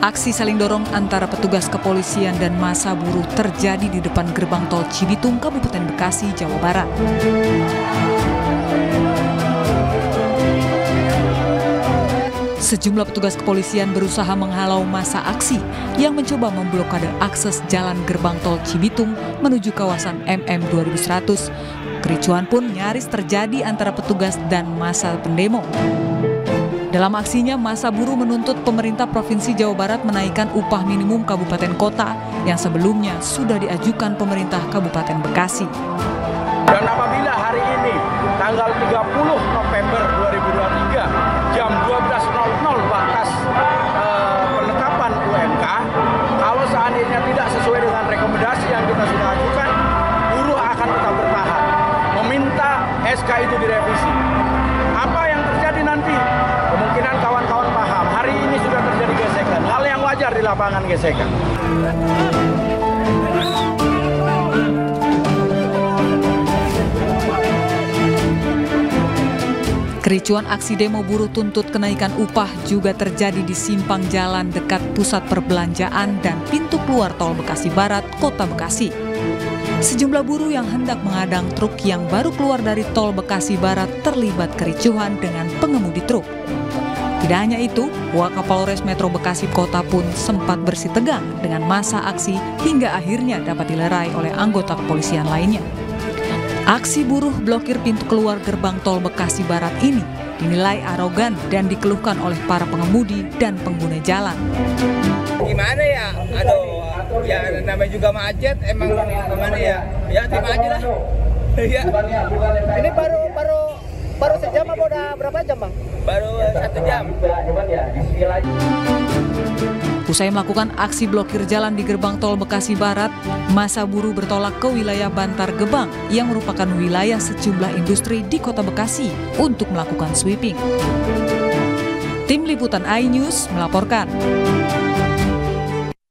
Aksi saling dorong antara petugas kepolisian dan masa buruh terjadi di depan gerbang tol Cibitung, Kabupaten Bekasi, Jawa Barat. Sejumlah petugas kepolisian berusaha menghalau masa aksi yang mencoba memblokade akses jalan gerbang tol Cibitung menuju kawasan MM 2100. Kericuan pun nyaris terjadi antara petugas dan masa pendemo. Dalam aksinya, masa buruh menuntut pemerintah Provinsi Jawa Barat menaikkan upah minimum kabupaten kota yang sebelumnya sudah diajukan pemerintah Kabupaten Bekasi. Dan apabila hari ini, tanggal 30 November 2023, jam 12.00 batas eh, penetapan UMK, kalau seandainya tidak sesuai dengan rekomendasi yang kita sudah ajukan, buruh akan tetap bertahan, meminta SK itu direvisi. Apa lapangan gesekan. Kericuan aksi demo buruh tuntut kenaikan upah juga terjadi di simpang jalan dekat pusat perbelanjaan dan pintu keluar tol Bekasi Barat, Kota Bekasi. Sejumlah buruh yang hendak mengadang truk yang baru keluar dari tol Bekasi Barat terlibat kericuhan dengan pengemudi truk. Tidak hanya itu, Wakapolres Metro Bekasi Kota pun sempat bersih tegang dengan masa aksi hingga akhirnya dapat dilerai oleh anggota kepolisian lainnya. Aksi buruh blokir pintu keluar gerbang tol Bekasi Barat ini dinilai arogan dan dikeluhkan oleh para pengemudi dan pengguna jalan. Gimana ya? Aduh, ya namanya juga macet, emang gimana ya? Ya terima aja lah. Iya. Ini baru baru baru sejam apa udah berapa jam bang? Baru satu jam. Usai melakukan aksi blokir jalan di gerbang tol Bekasi Barat, masa buruh bertolak ke wilayah Bantar Gebang yang merupakan wilayah sejumlah industri di kota Bekasi untuk melakukan sweeping. Tim Liputan iNews melaporkan.